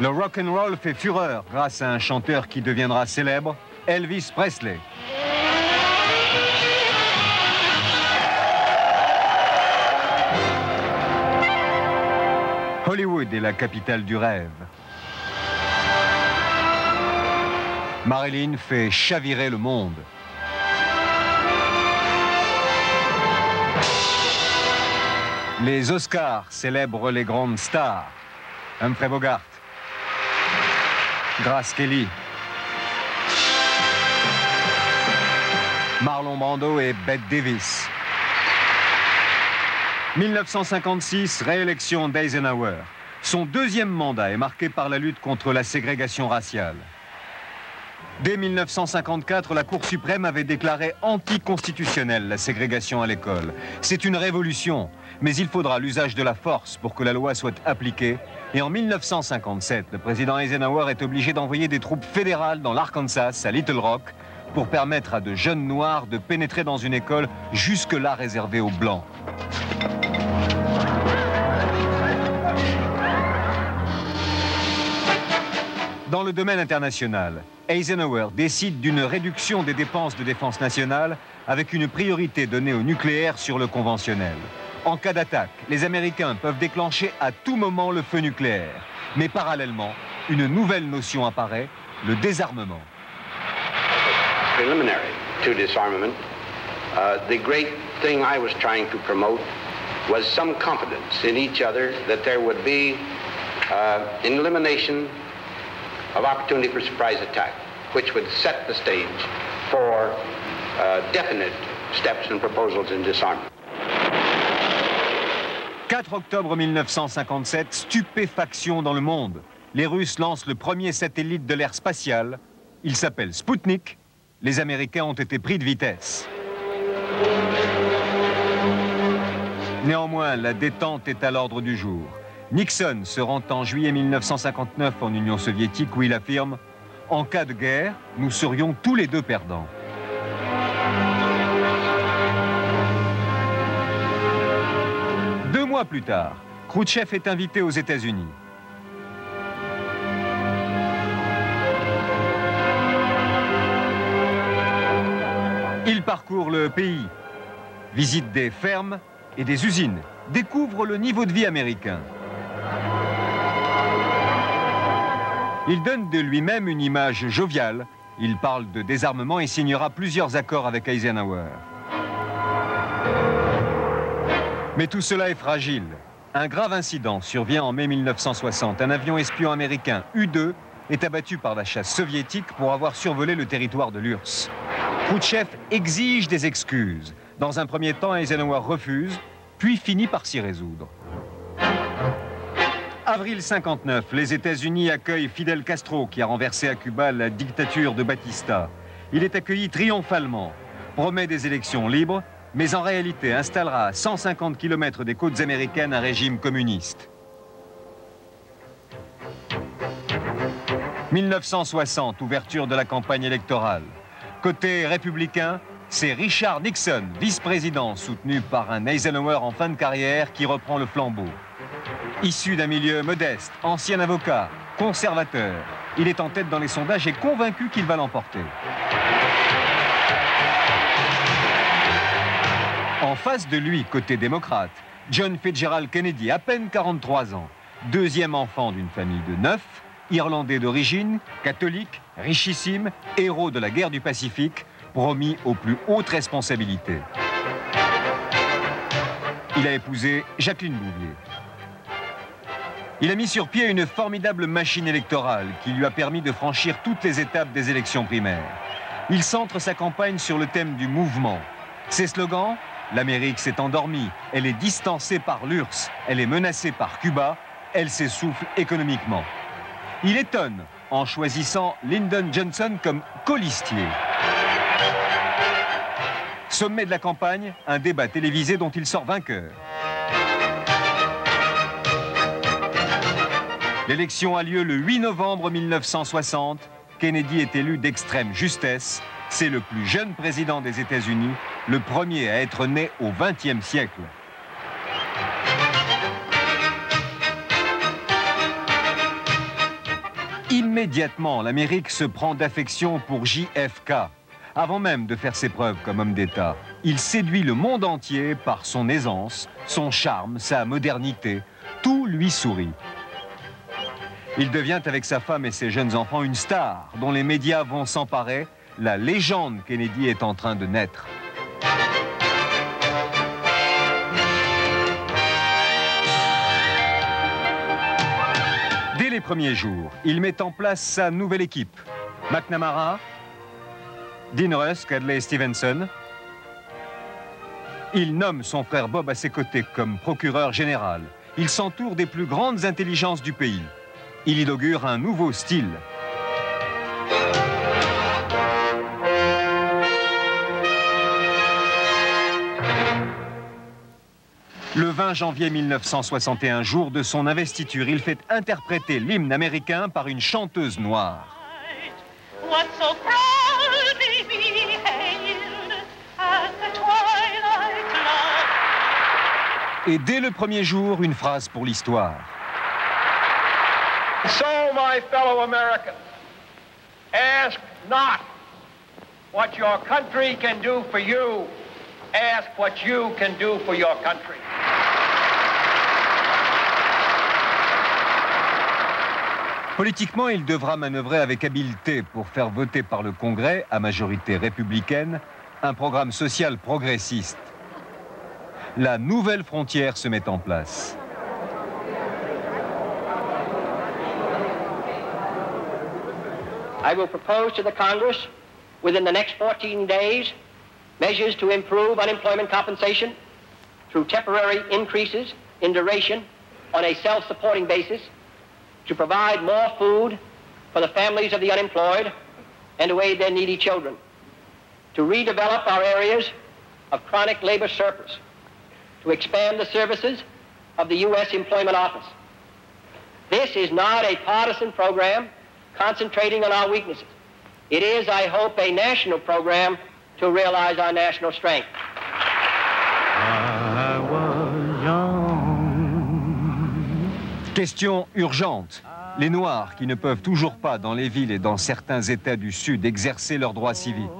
Le rock and roll fait fureur grâce à un chanteur qui deviendra célèbre, Elvis Presley. Hollywood est la capitale du rêve. Marilyn fait chavirer le monde. Les Oscars célèbrent les grandes stars. Humphrey Bogart, Grace Kelly, Marlon Brando et Bette Davis. 1956, réélection d'Eisenhower. Son deuxième mandat est marqué par la lutte contre la ségrégation raciale. Dès 1954, la Cour suprême avait déclaré anticonstitutionnelle la ségrégation à l'école. C'est une révolution, mais il faudra l'usage de la force pour que la loi soit appliquée. Et en 1957, le président Eisenhower est obligé d'envoyer des troupes fédérales dans l'Arkansas, à Little Rock, pour permettre à de jeunes Noirs de pénétrer dans une école jusque-là réservée aux Blancs. Dans le domaine international, Eisenhower décide d'une réduction des dépenses de défense nationale avec une priorité donnée au nucléaire sur le conventionnel. En cas d'attaque, les Américains peuvent déclencher à tout moment le feu nucléaire. Mais parallèlement, une nouvelle notion apparaît, le désarmement. Preliminary to disarmament, uh, the great thing I was trying to promote was some confidence in each other that there would be uh, of opportunity for surprise attack, which would set the stage for uh, definite steps and proposals in disarmament. 4 octobre 1957, stupéfaction dans le monde. Les Russes lancent le premier satellite de l'ère spatiale. Il s'appelle Sputnik. Les Américains ont été pris de vitesse. Néanmoins, la détente est à l'ordre du jour. Nixon se rend en juillet 1959 en Union soviétique où il affirme « En cas de guerre, nous serions tous les deux perdants ». Deux mois plus tard, Khrouchtchev est invité aux États-Unis. Il parcourt le pays, visite des fermes et des usines, découvre le niveau de vie américain. Il donne de lui-même une image joviale. Il parle de désarmement et signera plusieurs accords avec Eisenhower. Mais tout cela est fragile. Un grave incident survient en mai 1960. Un avion espion américain U-2 est abattu par la chasse soviétique pour avoir survolé le territoire de l'URSS. Khrouchtchev exige des excuses. Dans un premier temps, Eisenhower refuse, puis finit par s'y résoudre. Avril 59, les États-Unis accueillent Fidel Castro qui a renversé à Cuba la dictature de Batista. Il est accueilli triomphalement, promet des élections libres, mais en réalité installera à 150 km des côtes américaines un régime communiste. 1960, ouverture de la campagne électorale. Côté républicain, c'est Richard Nixon, vice-président, soutenu par un Eisenhower en fin de carrière, qui reprend le flambeau. Issu d'un milieu modeste, ancien avocat, conservateur, il est en tête dans les sondages et convaincu qu'il va l'emporter. En face de lui, côté démocrate, John Fitzgerald Kennedy, à peine 43 ans, deuxième enfant d'une famille de neuf, irlandais d'origine, catholique, richissime, héros de la guerre du Pacifique, promis aux plus hautes responsabilités. Il a épousé Jacqueline Bouvier. Il a mis sur pied une formidable machine électorale qui lui a permis de franchir toutes les étapes des élections primaires. Il centre sa campagne sur le thème du mouvement. Ses slogans L'Amérique s'est endormie, elle est distancée par l'URSS, elle est menacée par Cuba, elle s'essouffle économiquement. Il étonne en choisissant Lyndon Johnson comme colistier. Sommet de la campagne, un débat télévisé dont il sort vainqueur. L'élection a lieu le 8 novembre 1960. Kennedy est élu d'extrême justesse. C'est le plus jeune président des États-Unis, le premier à être né au XXe siècle. Immédiatement, l'Amérique se prend d'affection pour JFK. Avant même de faire ses preuves comme homme d'État, il séduit le monde entier par son aisance, son charme, sa modernité. Tout lui sourit. Il devient avec sa femme et ses jeunes enfants une star dont les médias vont s'emparer. La légende Kennedy est en train de naître. Dès les premiers jours, il met en place sa nouvelle équipe. McNamara, Dean Rusk, Adlai Stevenson. Il nomme son frère Bob à ses côtés comme procureur général. Il s'entoure des plus grandes intelligences du pays. Il inaugure un nouveau style. Le 20 janvier 1961, jour de son investiture, il fait interpréter l'hymne américain par une chanteuse noire. Et dès le premier jour, une phrase pour l'histoire. So, my fellow Americans, ask not what your country can do for you, ask what you can do for your country. Politiquement, il devra manœuvrer avec habileté pour faire voter par le Congrès, à majorité républicaine, un programme social progressiste. La nouvelle frontière se met en place. I will propose to the Congress within the next 14 days measures to improve unemployment compensation through temporary increases in duration on a self-supporting basis, to provide more food for the families of the unemployed and to aid their needy children, to redevelop our areas of chronic labor surplus, to expand the services of the U.S. Employment Office. This is not a partisan program concentrating on our weaknesses. It is, I hope, a national program to realize our national strength. Question urgente. Les Noirs qui ne peuvent toujours pas dans les villes et dans certains États du Sud exercer leurs droits civiques.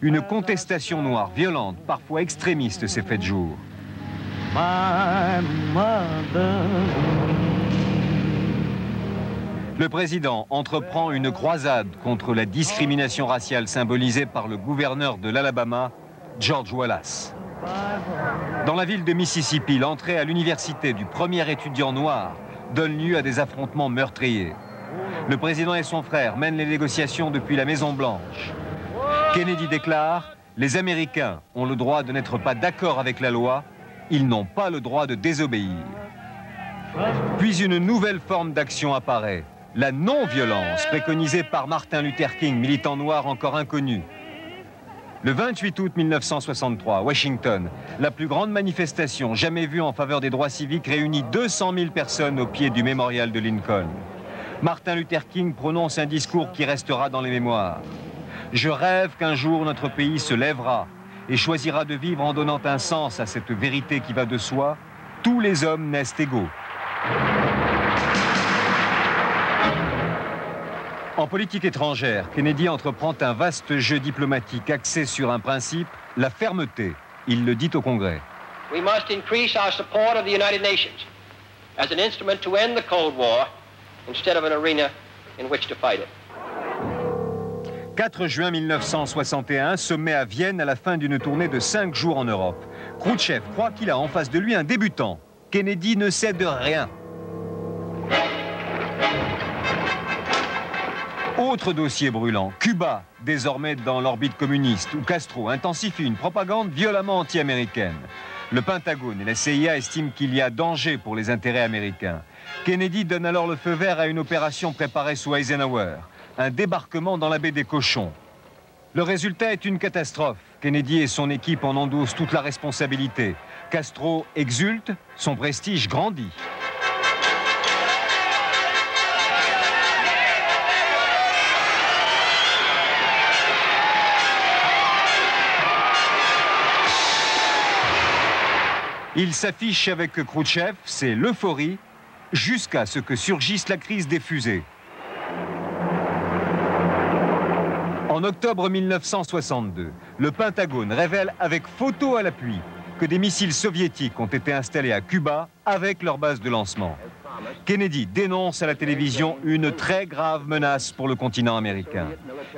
Une contestation noire violente, parfois extrémiste, s'est faite jour. Le président entreprend une croisade contre la discrimination raciale symbolisée par le gouverneur de l'Alabama, George Wallace. Dans la ville de Mississippi, l'entrée à l'université du premier étudiant noir donne lieu à des affrontements meurtriers. Le président et son frère mènent les négociations depuis la Maison-Blanche. Kennedy déclare Les Américains ont le droit de n'être pas d'accord avec la loi, ils n'ont pas le droit de désobéir. Puis une nouvelle forme d'action apparaît, la non-violence préconisée par Martin Luther King, militant noir encore inconnu. Le 28 août 1963, Washington, la plus grande manifestation jamais vue en faveur des droits civiques réunit 200 000 personnes au pied du mémorial de Lincoln. Martin Luther King prononce un discours qui restera dans les mémoires. Je rêve qu'un jour notre pays se lèvera et choisira de vivre en donnant un sens à cette vérité qui va de soi. Tous les hommes naissent égaux. En politique étrangère, Kennedy entreprend un vaste jeu diplomatique axé sur un principe, la fermeté. Il le dit au Congrès. We must increase our support of the United Nations as an instrument to end the Cold War instead of an arena in which to fight it. 4 juin 1961, sommet à Vienne à la fin d'une tournée de 5 jours en Europe. Khrouchtchev croit qu'il a en face de lui un débutant. Kennedy ne sait de rien. Autre dossier brûlant, Cuba, désormais dans l'orbite communiste, où Castro intensifie une propagande violemment anti-américaine. Le Pentagone et la CIA estiment qu'il y a danger pour les intérêts américains. Kennedy donne alors le feu vert à une opération préparée sous Eisenhower, un débarquement dans la baie des Cochons. Le résultat est une catastrophe. Kennedy et son équipe en endossent toute la responsabilité. Castro exulte, son prestige grandit. Il s'affiche avec Khrouchtchev, c'est l'euphorie, jusqu'à ce que surgisse la crise des fusées. En octobre 1962, le Pentagone révèle avec photo à l'appui que des missiles soviétiques ont été installés à Cuba avec leur base de lancement. Kennedy dénonce à la télévision une très grave menace pour le continent américain.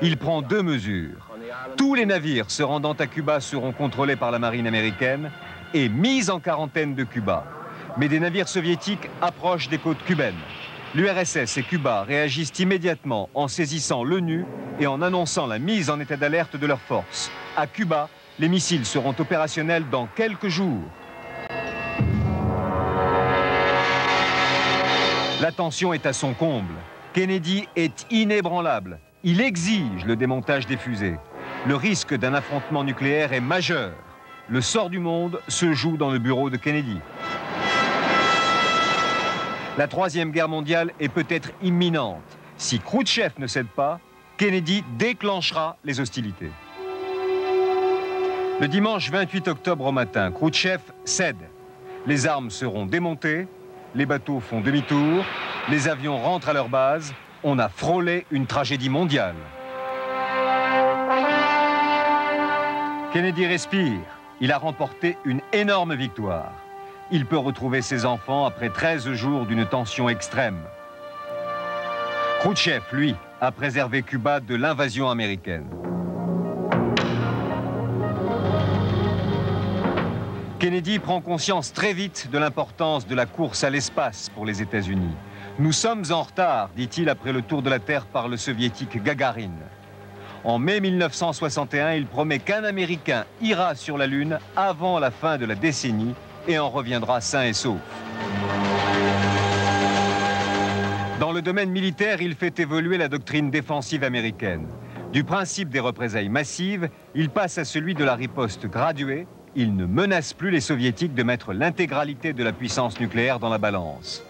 Il prend deux mesures. Tous les navires se rendant à Cuba seront contrôlés par la marine américaine et mis en quarantaine de Cuba. Mais des navires soviétiques approchent des côtes cubaines. L'URSS et Cuba réagissent immédiatement en saisissant l'ONU et en annonçant la mise en état d'alerte de leurs forces. À Cuba, les missiles seront opérationnels dans quelques jours. La tension est à son comble. Kennedy est inébranlable. Il exige le démontage des fusées. Le risque d'un affrontement nucléaire est majeur. Le sort du monde se joue dans le bureau de Kennedy. La Troisième Guerre mondiale est peut-être imminente. Si Khrouchtchev ne cède pas, Kennedy déclenchera les hostilités. Le dimanche 28 octobre au matin, Khrouchtchev cède. Les armes seront démontées, les bateaux font demi-tour, les avions rentrent à leur base, on a frôlé une tragédie mondiale. Kennedy respire, il a remporté une énorme victoire. Il peut retrouver ses enfants après 13 jours d'une tension extrême. Khrouchtchev, lui, a préservé Cuba de l'invasion américaine. Kennedy prend conscience très vite de l'importance de la course à l'espace pour les États-Unis. Nous sommes en retard, dit-il après le tour de la Terre par le soviétique Gagarin. En mai 1961, il promet qu'un Américain ira sur la Lune avant la fin de la décennie et en reviendra sain et sauf. Dans le domaine militaire, il fait évoluer la doctrine défensive américaine. Du principe des représailles massives, il passe à celui de la riposte graduée il ne menace plus les soviétiques de mettre l'intégralité de la puissance nucléaire dans la balance.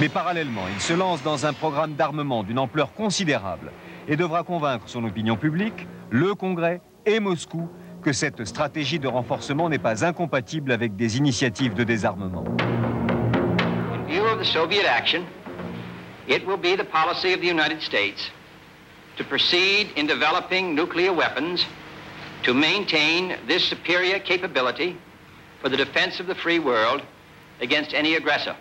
Mais parallèlement, il se lance dans un programme d'armement d'une ampleur considérable et devra convaincre son opinion publique, le Congrès et Moscou que cette stratégie de renforcement n'est pas incompatible avec des initiatives de désarmement. In view of the Soviet action, it will be the policy of the United States to proceed in developing nuclear weapons to maintain this superior capability for the defense of the free world against any aggressor.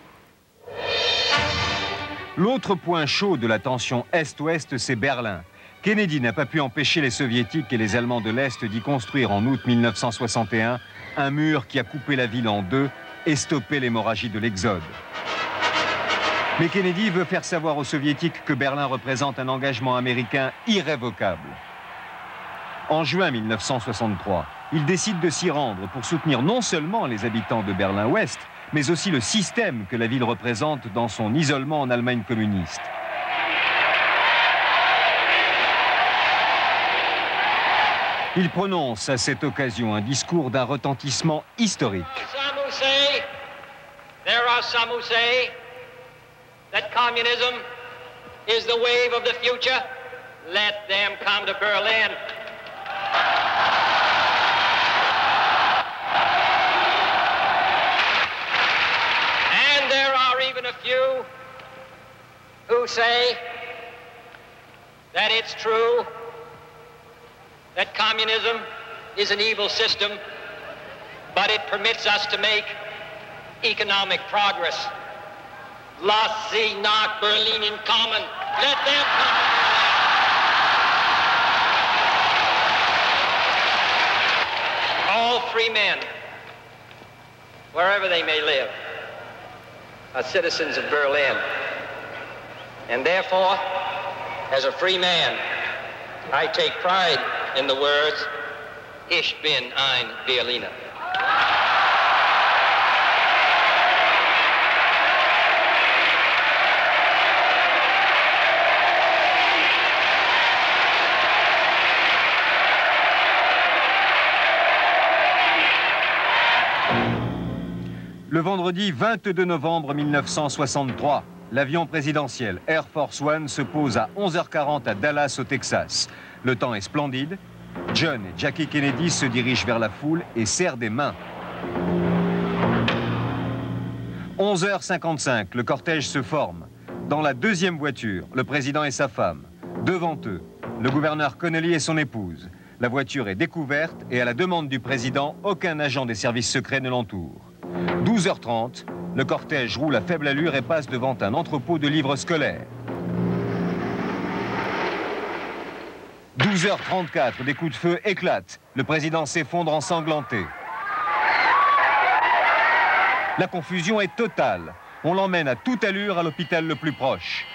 L'autre point chaud de la tension Est-Ouest, c'est Berlin. Kennedy n'a pas pu empêcher les Soviétiques et les Allemands de l'Est d'y construire en août 1961 un mur qui a coupé la ville en deux et stoppé l'hémorragie de l'Exode. Mais Kennedy veut faire savoir aux Soviétiques que Berlin représente un engagement américain irrévocable. En juin 1963, il décide de s'y rendre pour soutenir non seulement les habitants de Berlin-Ouest, mais aussi le système que la ville représente dans son isolement en Allemagne communiste. Il prononce à cette occasion un discours d'un retentissement historique. Let them come to Berlin. Even a few who say that it's true that communism is an evil system, but it permits us to make economic progress. Lass sie nach Berlin in common. Let them come. All free men, wherever they may live, are citizens of Berlin. And therefore, as a free man, I take pride in the words, Ich bin ein Berliner. Vendredi 22 novembre 1963, l'avion présidentiel Air Force One se pose à 11h40 à Dallas, au Texas. Le temps est splendide. John et Jackie Kennedy se dirigent vers la foule et serrent des mains. 11h55, le cortège se forme. Dans la deuxième voiture, le président et sa femme. Devant eux, le gouverneur Connolly et son épouse. La voiture est découverte et à la demande du président, aucun agent des services secrets ne l'entoure. 12h30, Le cortège roule à faible allure et passe devant un entrepôt de livres scolaires. 12h34, des coups de feu éclatent. Le président s'effondre ensanglanté. La confusion est totale. On l'emmène à toute allure à l'hôpital le plus proche.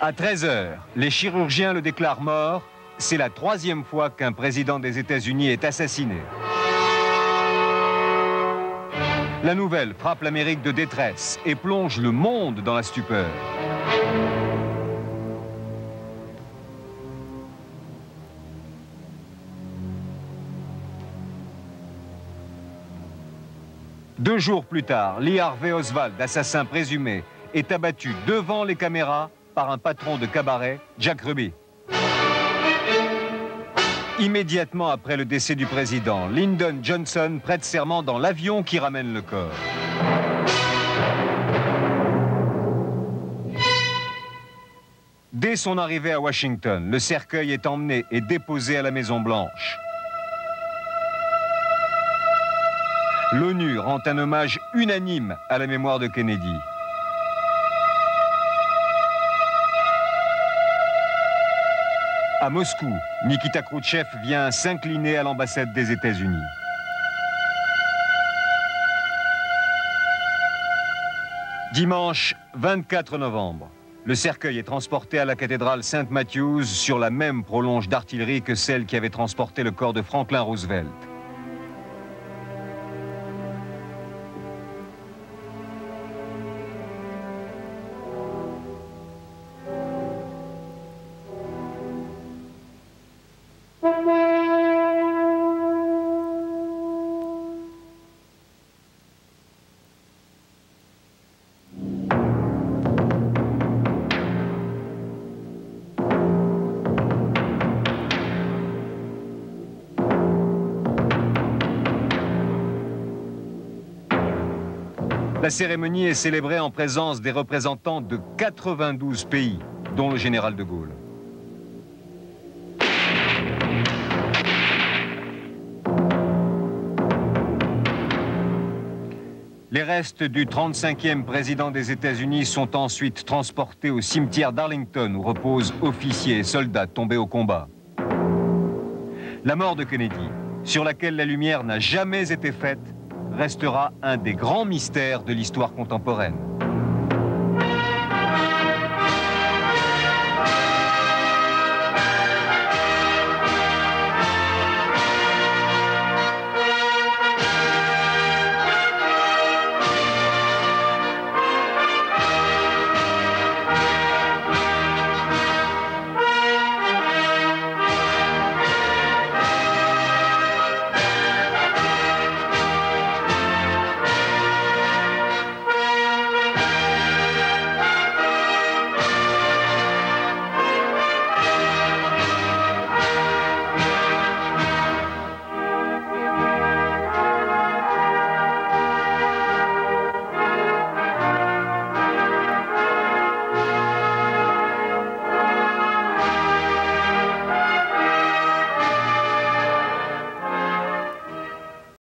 À 13h, les chirurgiens le déclarent mort. C'est la troisième fois qu'un président des États-Unis est assassiné. La nouvelle frappe l'Amérique de détresse et plonge le monde dans la stupeur. Deux jours plus tard, Lee Harvey Oswald, assassin présumé, est abattu devant les caméras par un patron de cabaret, Jack Ruby. Immédiatement après le décès du président, Lyndon Johnson prête serment dans l'avion qui ramène le corps. Dès son arrivée à Washington, le cercueil est emmené et déposé à la Maison-Blanche. L'ONU rend un hommage unanime à la mémoire de Kennedy. À Moscou, Nikita Khrouchtchev vient s'incliner à l'ambassade des États-Unis. Dimanche 24 novembre, le cercueil est transporté à la cathédrale Saint-Matthews sur la même prolonge d'artillerie que celle qui avait transporté le corps de Franklin Roosevelt. La cérémonie est célébrée en présence des représentants de 92 pays, dont le général de Gaulle. Les restes du 35e président des États-Unis sont ensuite transportés au cimetière d'Arlington où reposent officiers et soldats tombés au combat. La mort de Kennedy, sur laquelle la lumière n'a jamais été faite, restera un des grands mystères de l'histoire contemporaine.